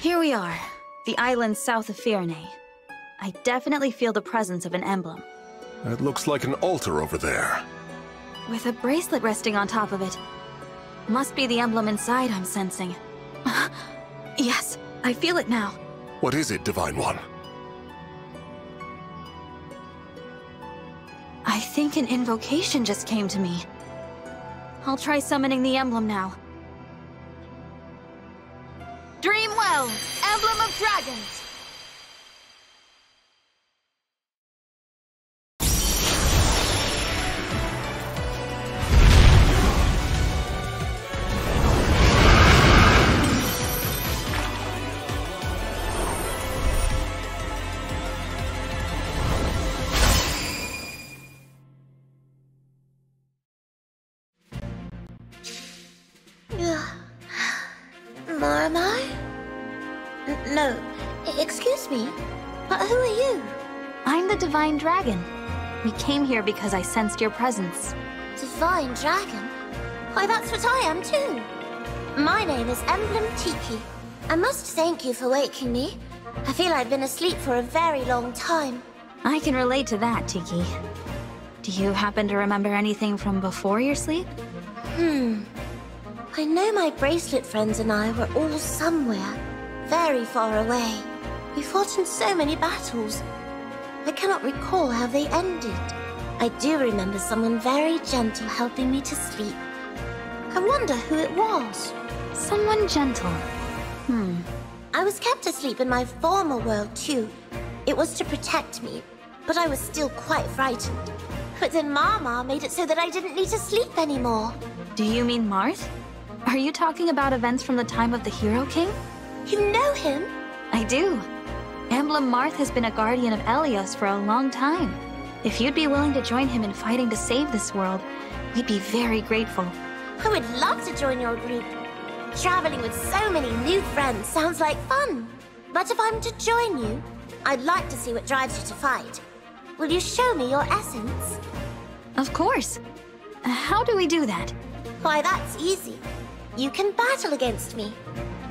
Here we are, the island south of Firene. I definitely feel the presence of an emblem. It looks like an altar over there. With a bracelet resting on top of it. Must be the emblem inside I'm sensing. yes, I feel it now. What is it, Divine One? I think an invocation just came to me. I'll try summoning the emblem now. Emblem of Dragons! Dragon. We came here because I sensed your presence. Divine Dragon? Why, that's what I am too. My name is Emblem Tiki. I must thank you for waking me. I feel I've been asleep for a very long time. I can relate to that, Tiki. Do you happen to remember anything from before your sleep? Hmm. I know my bracelet friends and I were all somewhere, very far away. We fought in so many battles. I cannot recall how they ended. I do remember someone very gentle helping me to sleep. I wonder who it was. Someone gentle. Hmm. I was kept asleep in my former world too. It was to protect me, but I was still quite frightened. But then Mar-Mar made it so that I didn't need to sleep anymore. Do you mean Marth? Are you talking about events from the time of the Hero King? You know him? I do. Emblem Marth has been a guardian of Elyos for a long time. If you'd be willing to join him in fighting to save this world, we'd be very grateful. I would love to join your group. Traveling with so many new friends sounds like fun. But if I'm to join you, I'd like to see what drives you to fight. Will you show me your essence? Of course. How do we do that? Why, that's easy. You can battle against me.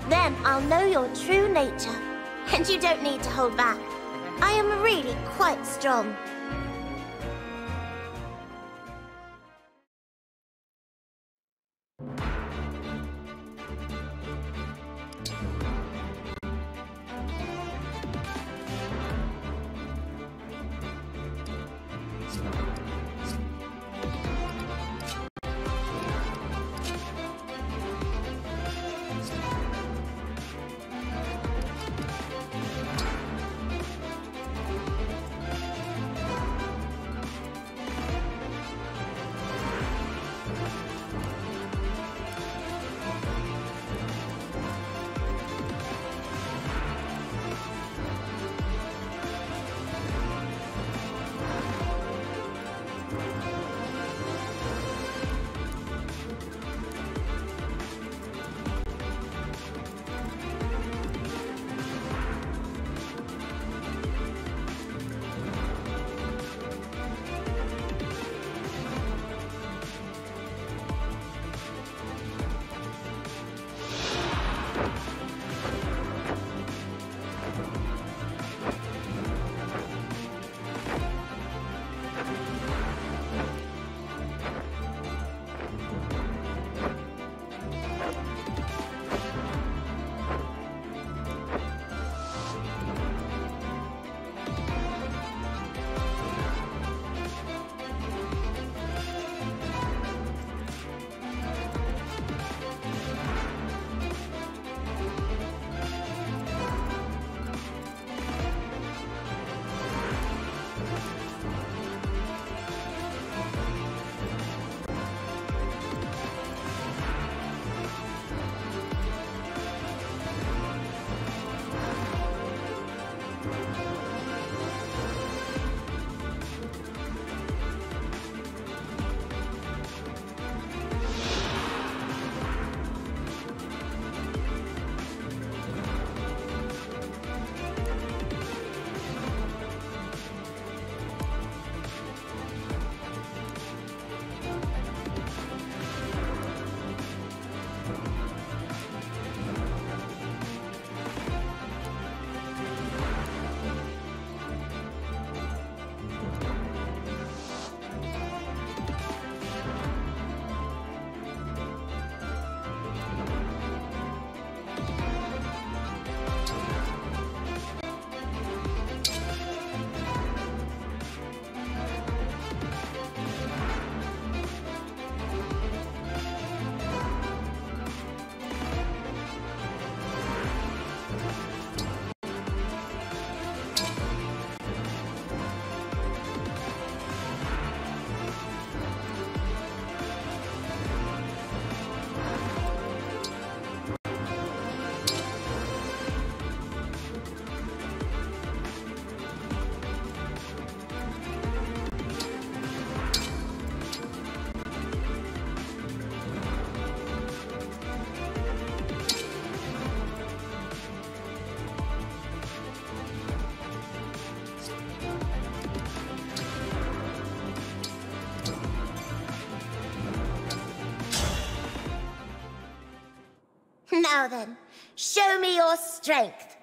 Then I'll know your true nature. And you don't need to hold back. I am really quite strong. Now then, show me your strength.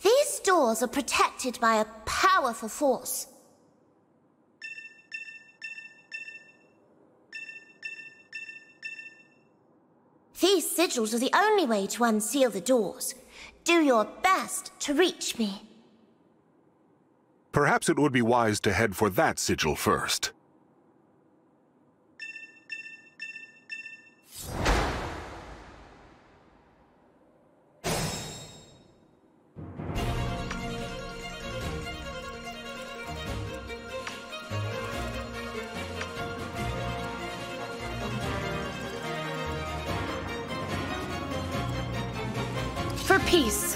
These doors are protected by a powerful force. These sigils are the only way to unseal the doors. Do your best to reach me. Perhaps it would be wise to head for that sigil first. Peace.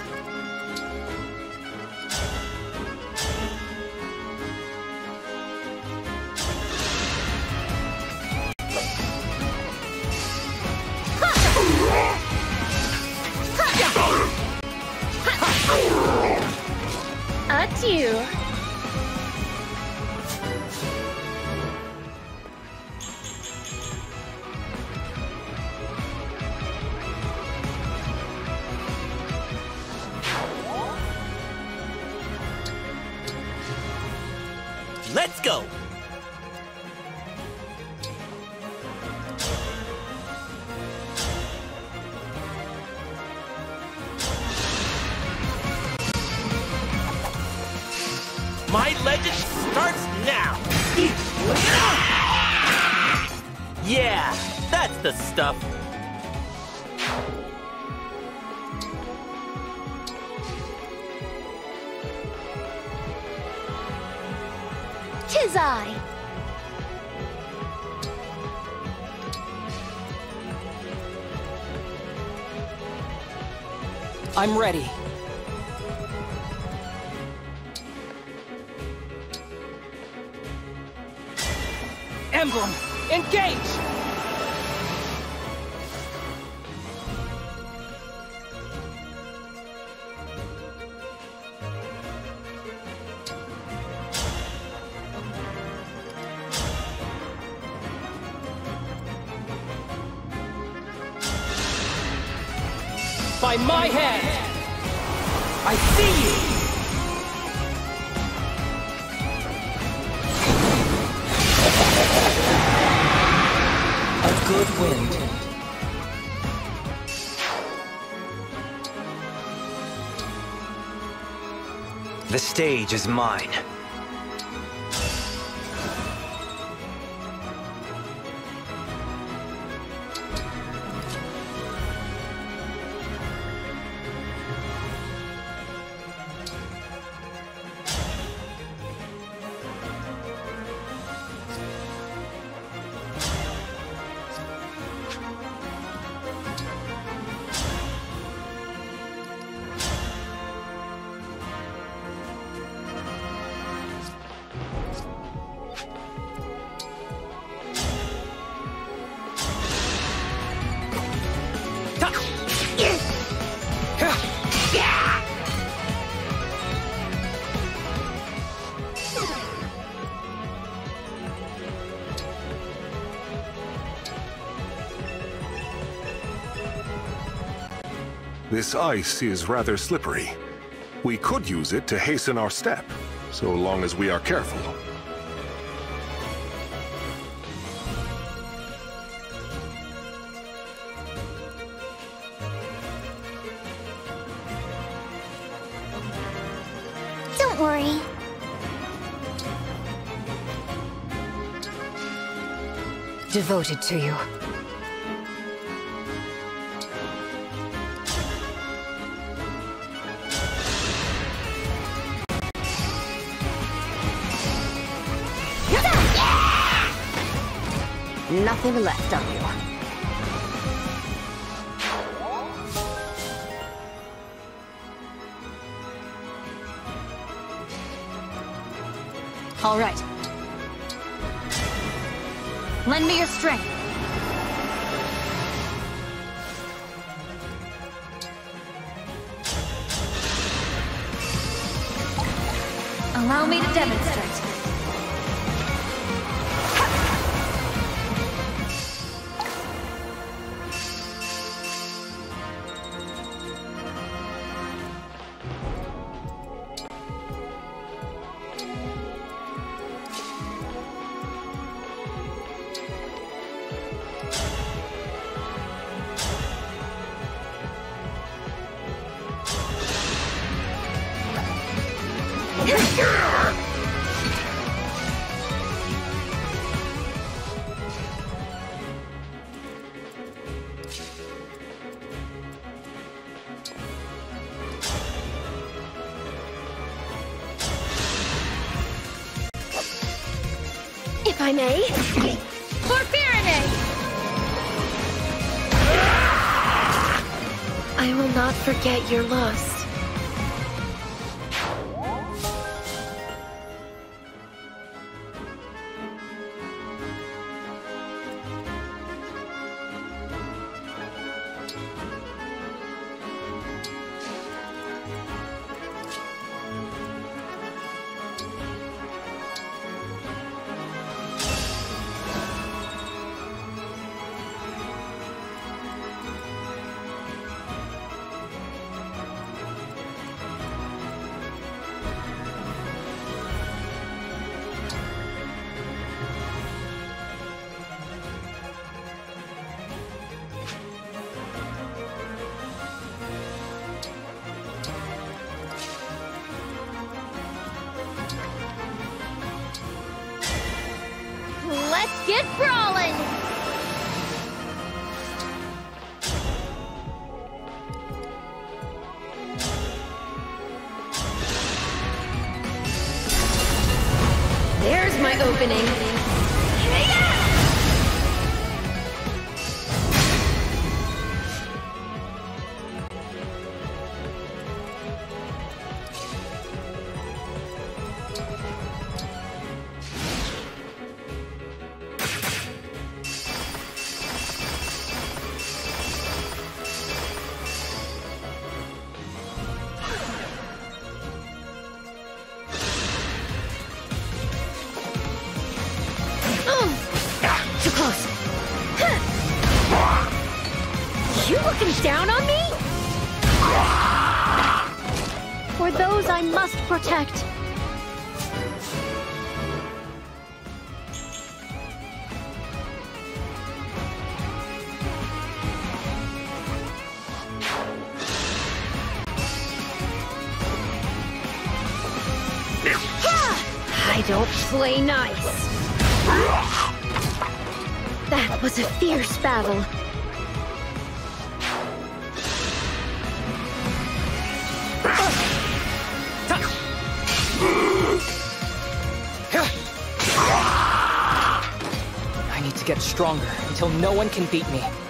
My legend starts now! Yeah, that's the stuff. Tis I. I'm ready. Engage! Stage is mine. This ice is rather slippery. We could use it to hasten our step, so long as we are careful. Don't worry. Devoted to you. Nothing left of you. All right. Lend me your strength. If I may? For Faraday! I will not forget your loss. must protect! stronger until no one can beat me.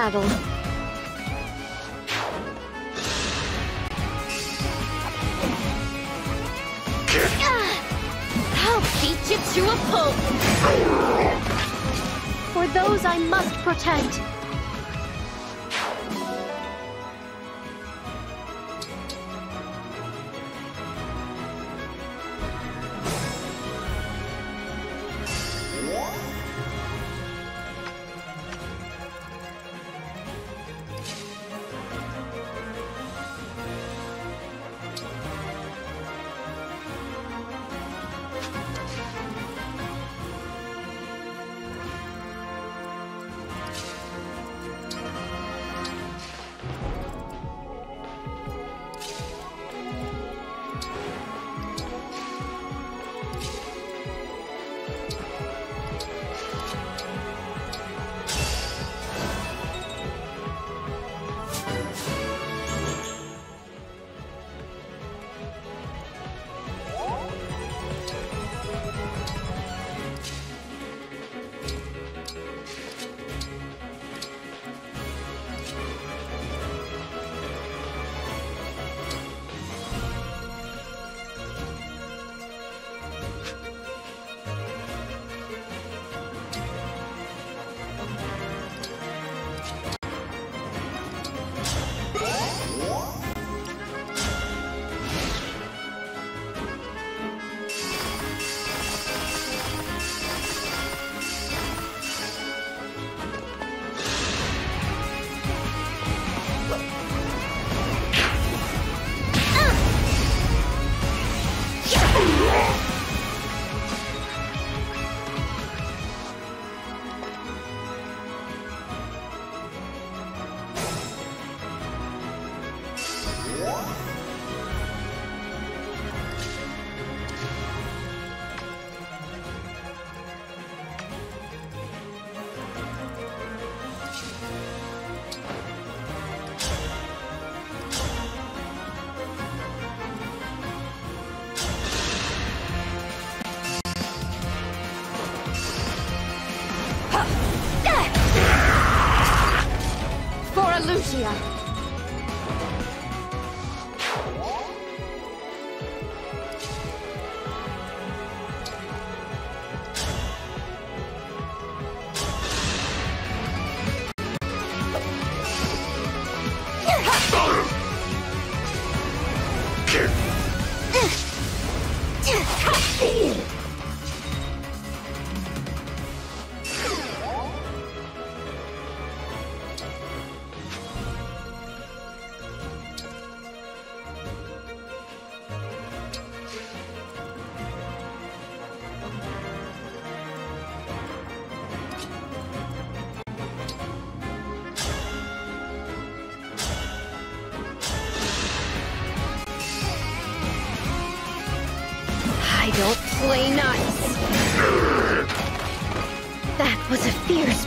Battle. Ah! I'll beat you to a pulp. For those I must protect.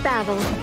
Battle.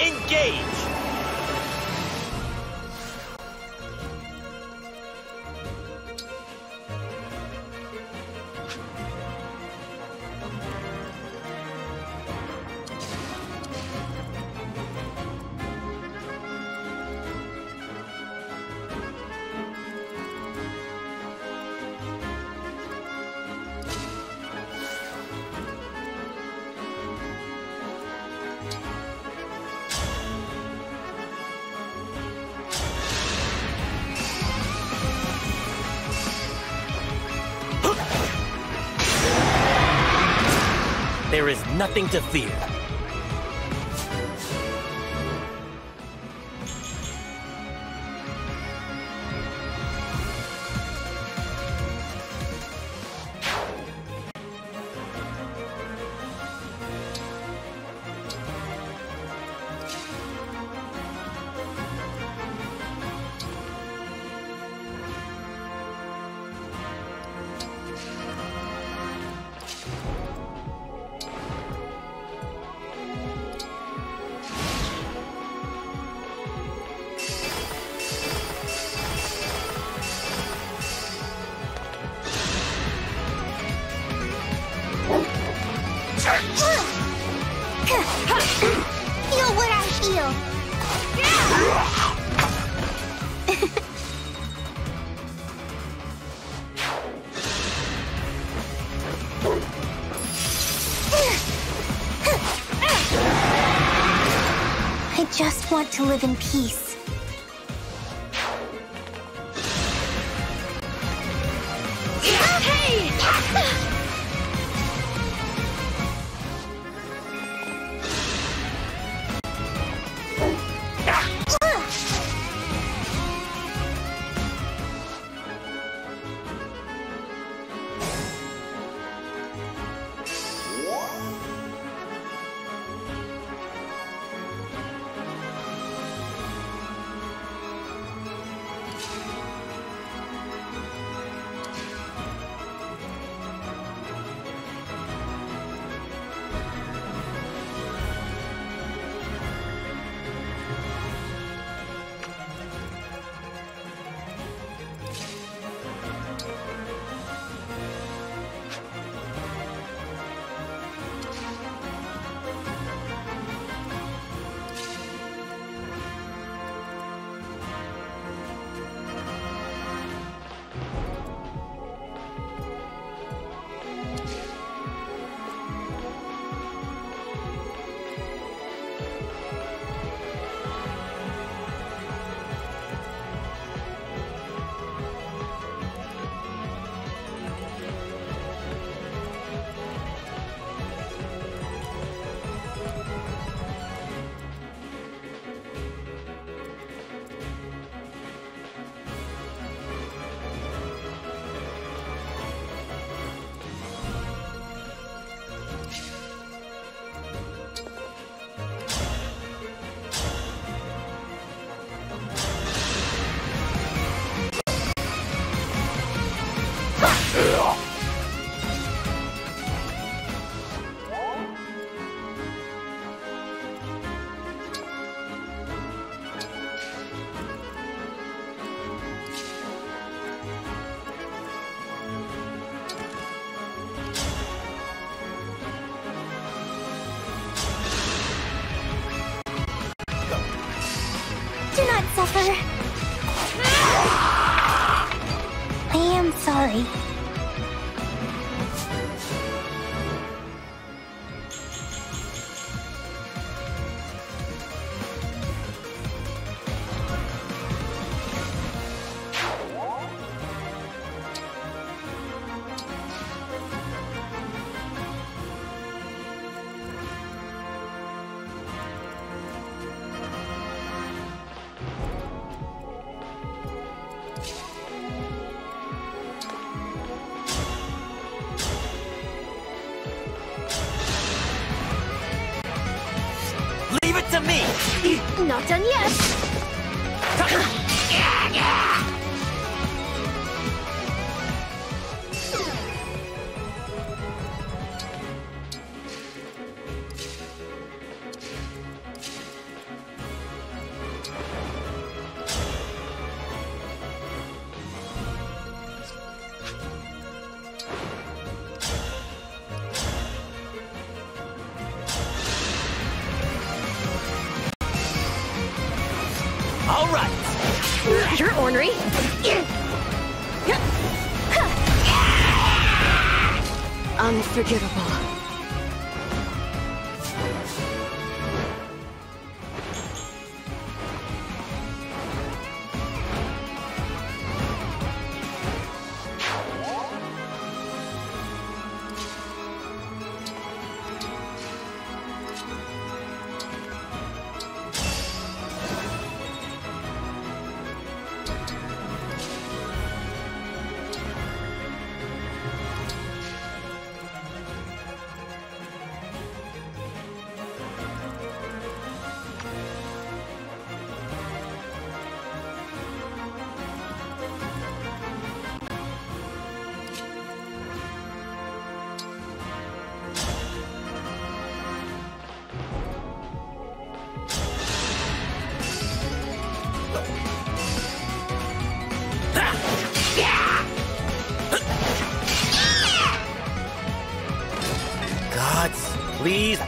Engage! Nothing to fear. I just want to live in peace.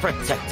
Please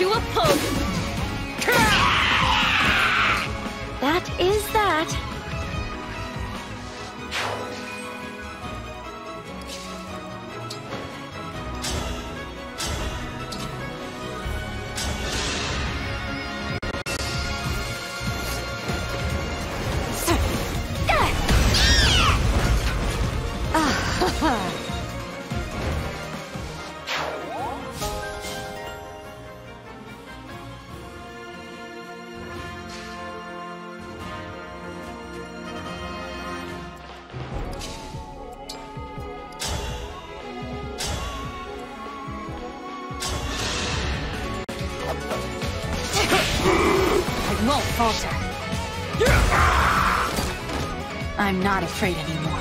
to a pulp. Falter. I'm not afraid anymore.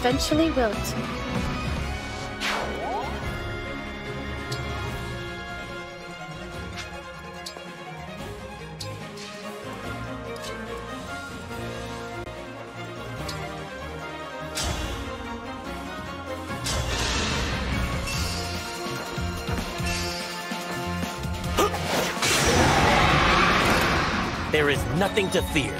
Eventually wilt. There is nothing to fear.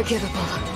Unforgivable.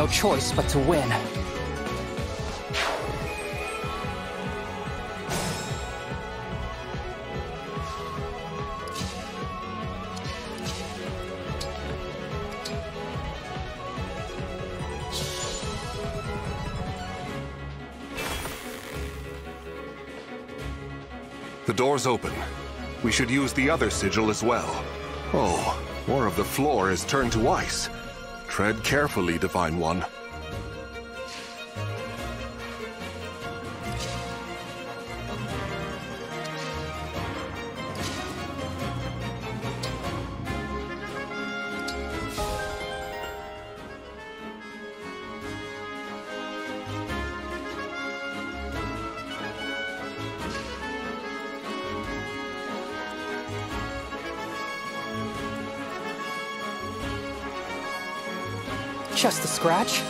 No choice but to win. The door's open. We should use the other sigil as well. Oh, more of the floor is turned to ice. Tread carefully, Divine One. Just a scratch.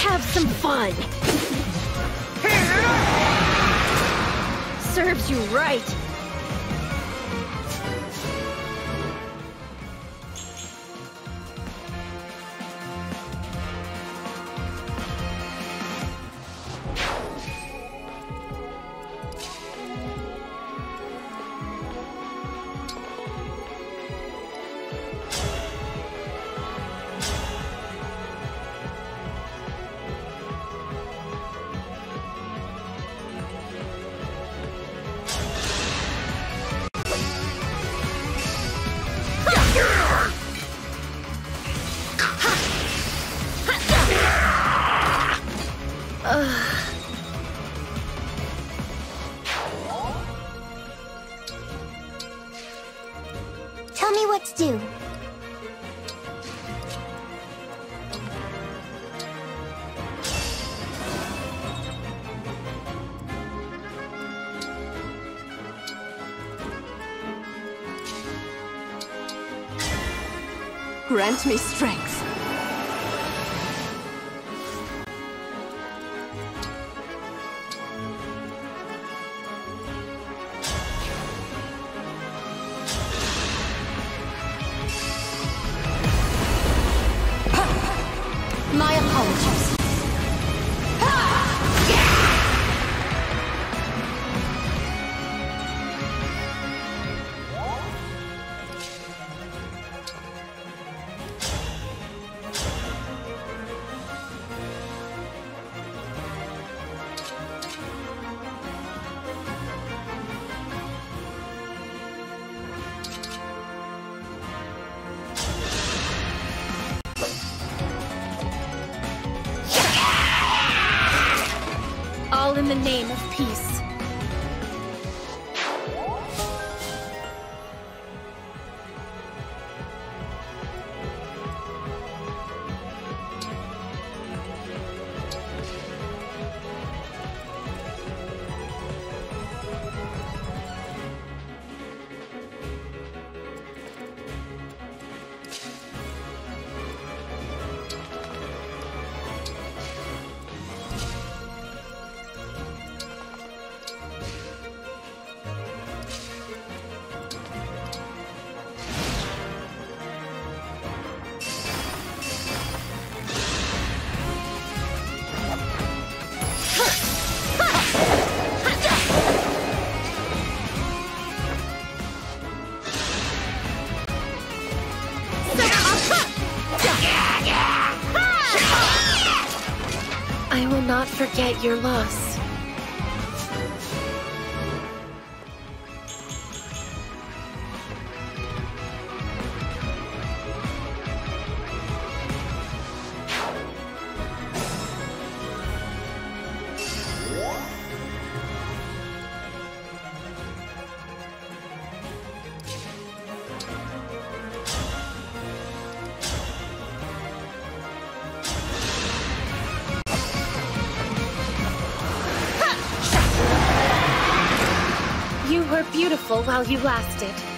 Have some fun! Serves you right. Grant me strength. Name of forget your loss. While you lasted.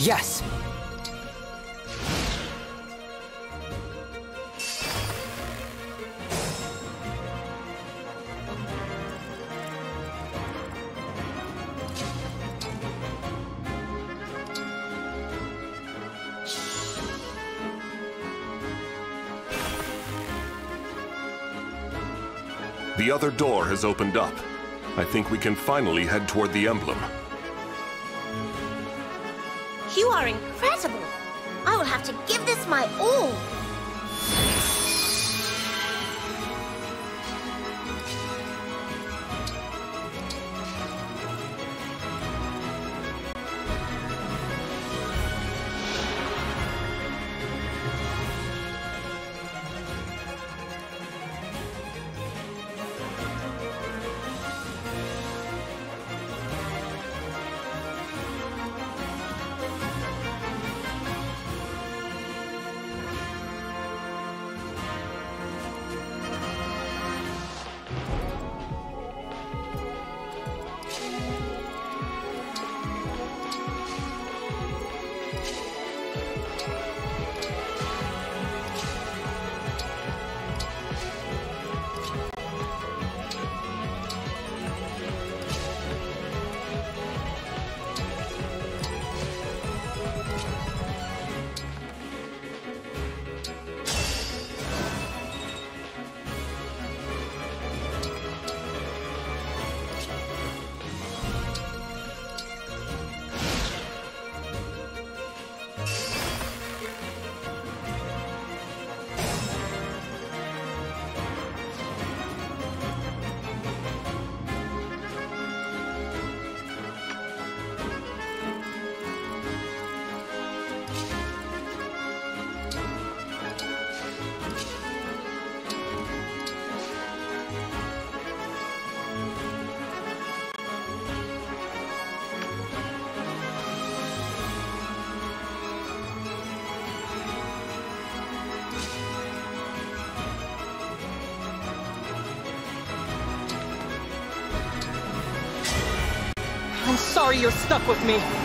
Yes! The other door has opened up. I think we can finally head toward the emblem. Are incredible. I will have to give this my all. You're stuck with me.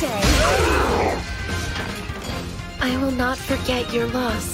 Day? I will not forget your loss.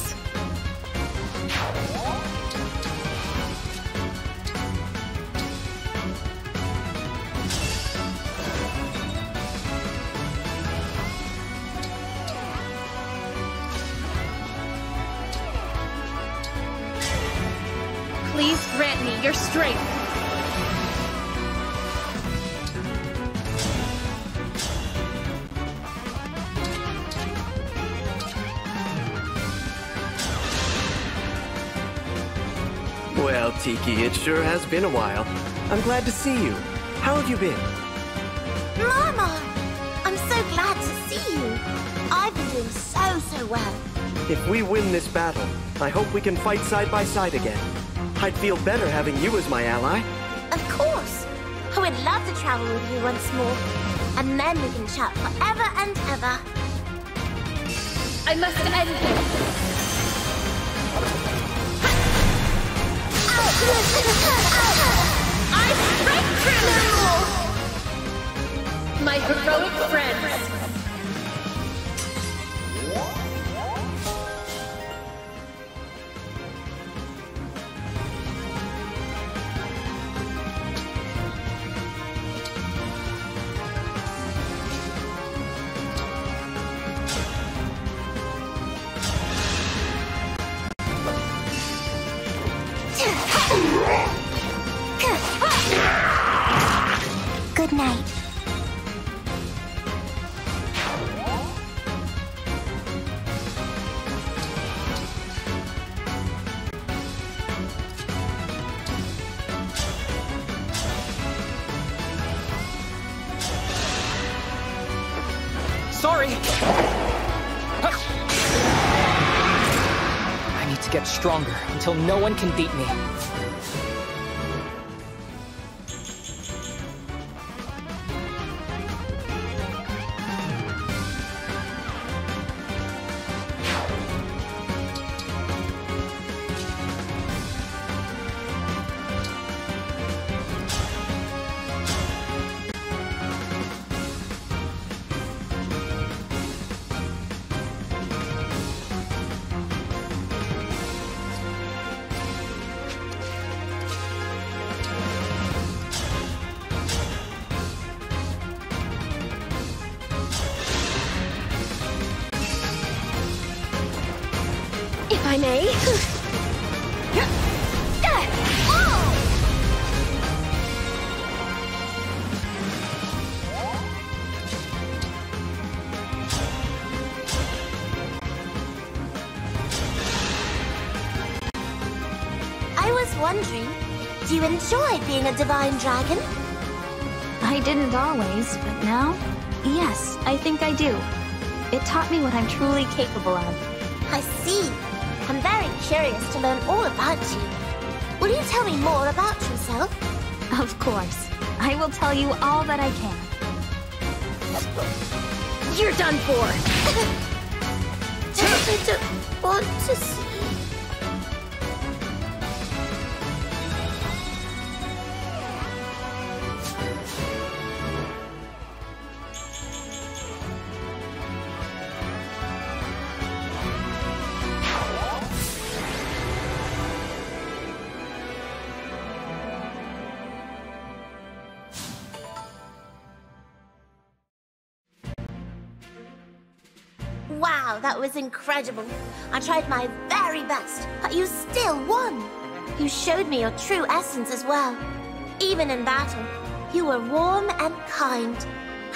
It sure has been a while. I'm glad to see you. How have you been? Mar-Mar! I'm so glad to see you. I've been doing so, so well. If we win this battle, I hope we can fight side by side again. I'd feel better having you as my ally. Of course. I would love to travel with you once more. And then we can chat forever and ever. I must end this. I break through! My heroic friends. Until no one can beat me. Wondering, do you enjoy being a divine dragon? I didn't always, but now, yes, I think I do. It taught me what I'm truly capable of. I see. I'm very curious to learn all about you. Will you tell me more about yourself? Of course. I will tell you all that I can. You're done for. I don't want to see. Was incredible. I tried my very best, but you still won. You showed me your true essence as well. Even in battle, you were warm and kind.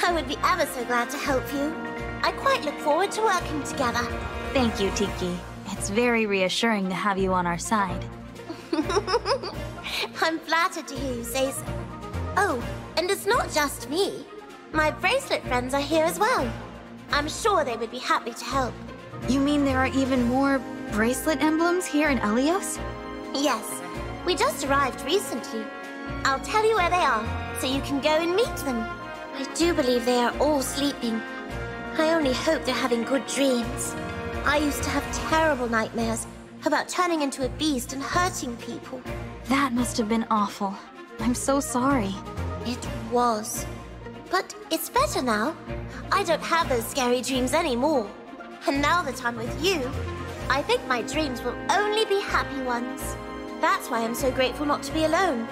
I would be ever so glad to help you. I quite look forward to working together. Thank you, Tiki. It's very reassuring to have you on our side. I'm flattered to hear you say so. Oh, and it's not just me. My bracelet friends are here as well. I'm sure they would be happy to help. You mean there are even more bracelet emblems here in Elyos? Yes, we just arrived recently. I'll tell you where they are, so you can go and meet them. I do believe they are all sleeping. I only hope they're having good dreams. I used to have terrible nightmares about turning into a beast and hurting people. That must have been awful. I'm so sorry. It was. But it's better now. I don't have those scary dreams anymore. And now that I'm with you, I think my dreams will only be happy ones. That's why I'm so grateful not to be alone.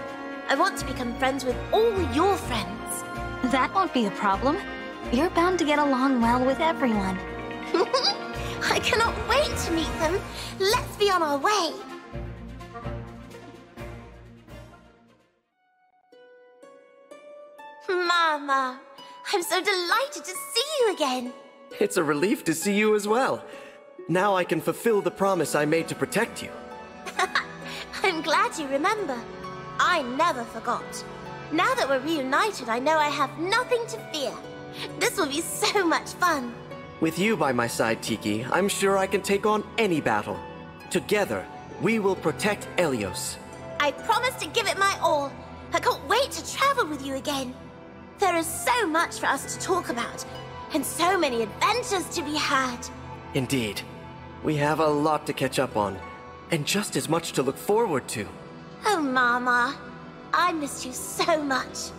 I want to become friends with all your friends. That won't be a problem. You're bound to get along well with everyone. I cannot wait to meet them. Let's be on our way. Mar-Mar, I'm so delighted to see you again. It's a relief to see you as well. Now I can fulfill the promise I made to protect you. I'm glad you remember. I never forgot. Now that we're reunited, I know I have nothing to fear. This will be so much fun. With you by my side, Tiki, I'm sure I can take on any battle. Together, we will protect Elyos. I promise to give it my all. I can't wait to travel with you again. There is so much for us to talk about, and so many adventures to be had. Indeed. We have a lot to catch up on, and just as much to look forward to. Oh, Mar-Mar. I miss you so much.